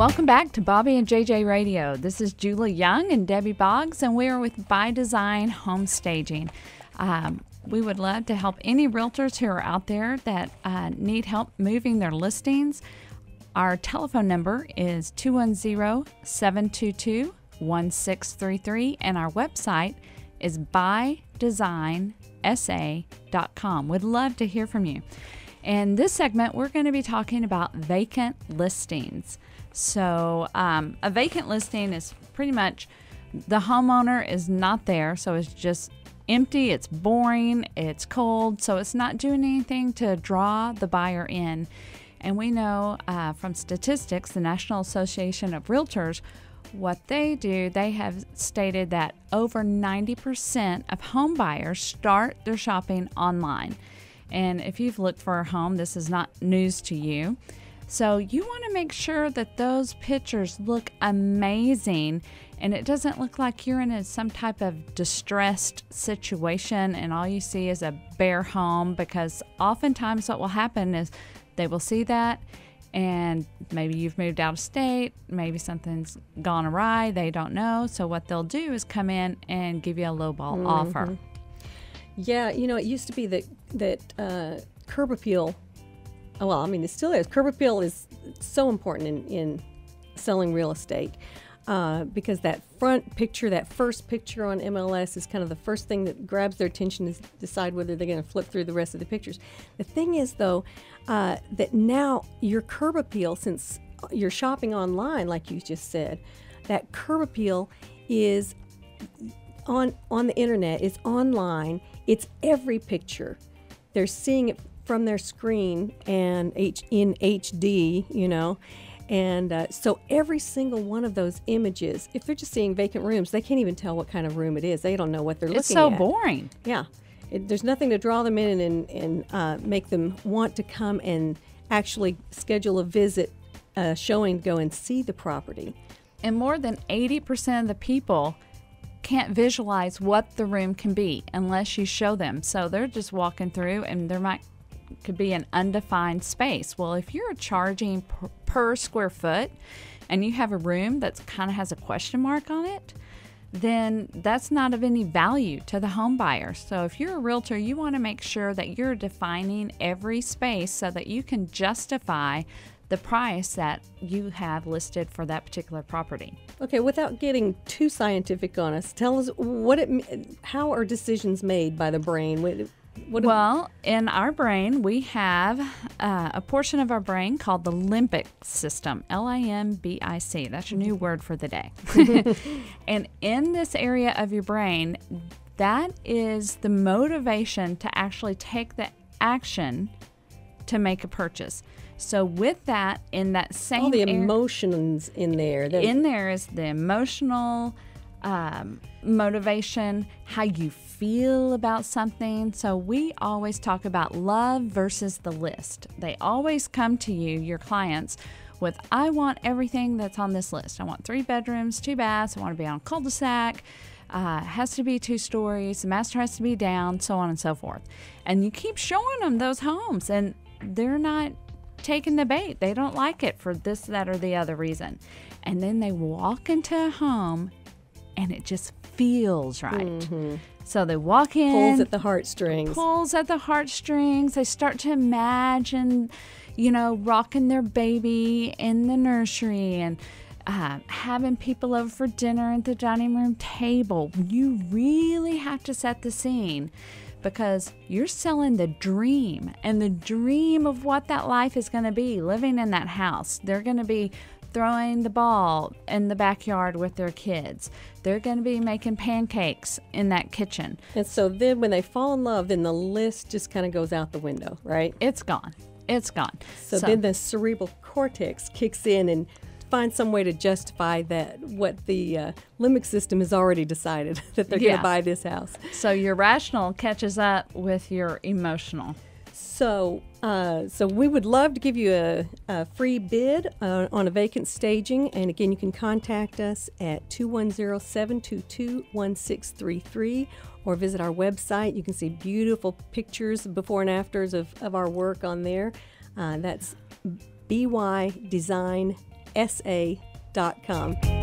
Welcome back to Bobby and JJ Radio. This is Julie Young and Debbie Boggs, and we are with By Design Home Staging. Um, we would love to help any realtors who are out there that uh, need help moving their listings. Our telephone number is 210 722 1633, and our website is bydesignsa.com. We'd love to hear from you. In this segment, we're going to be talking about vacant listings. So, um, a vacant listing is pretty much the homeowner is not there, so it's just empty, it's boring, it's cold, so it's not doing anything to draw the buyer in. And we know uh, from statistics, the National Association of Realtors, what they do, they have stated that over 90% of home buyers start their shopping online. And if you've looked for a home, this is not news to you. So you want to make sure that those pictures look amazing and it doesn't look like you're in a, some type of distressed situation and all you see is a bare home because oftentimes what will happen is they will see that and maybe you've moved out of state, maybe something's gone awry, they don't know. So what they'll do is come in and give you a lowball mm-hmm. offer. Yeah, you know, it used to be that that uh, curb appeal Oh, well, I mean, it still is. Curb appeal is so important in, in selling real estate uh, because that front picture, that first picture on MLS, is kind of the first thing that grabs their attention to decide whether they're going to flip through the rest of the pictures. The thing is, though, uh, that now your curb appeal, since you're shopping online, like you just said, that curb appeal is on on the internet, it's online, it's every picture. They're seeing it from their screen and H- in HD, you know. And uh, so every single one of those images, if they're just seeing vacant rooms, they can't even tell what kind of room it is. They don't know what they're it's looking so at. It's so boring. Yeah. It, there's nothing to draw them in and, and uh, make them want to come and actually schedule a visit, uh, showing to go and see the property. And more than 80% of the people can't visualize what the room can be unless you show them. So they're just walking through and there might could be an undefined space. Well, if you're charging per, per square foot and you have a room that kind of has a question mark on it, then that's not of any value to the home buyer. So if you're a realtor, you want to make sure that you're defining every space so that you can justify the price that you have listed for that particular property. Okay, without getting too scientific on us, tell us what it how are decisions made by the brain? What well, in our brain, we have uh, a portion of our brain called the limbic system, L I M B I C. That's your new word for the day. and in this area of your brain, that is the motivation to actually take the action to make a purchase. So with that, in that same all the emotions in there, in there is the emotional um, motivation, how you feel about something. So we always talk about love versus the list. They always come to you, your clients, with I want everything that's on this list. I want three bedrooms, two baths. I want to be on cul-de-sac. Uh, has to be two stories. The master has to be down, so on and so forth. And you keep showing them those homes, and they're not taking the bait. They don't like it for this, that, or the other reason. And then they walk into a home and it just feels right. Mm-hmm. So they walk in, pulls at the heartstrings, pulls at the heartstrings. They start to imagine, you know, rocking their baby in the nursery and uh, having people over for dinner at the dining room table. You really have to set the scene because you're selling the dream and the dream of what that life is going to be living in that house. They're going to be throwing the ball in the backyard with their kids. They're going to be making pancakes in that kitchen. And so then when they fall in love, then the list just kind of goes out the window, right? It's gone. It's gone. So, so then the cerebral cortex kicks in and finds some way to justify that what the uh, limbic system has already decided that they're yeah. going to buy this house. So your rational catches up with your emotional. So, uh, so we would love to give you a, a free bid uh, on a vacant staging. And again, you can contact us at 210 722 1633 or visit our website. You can see beautiful pictures, before and afters of, of our work on there. Uh, that's bydesignsa.com. sa.com.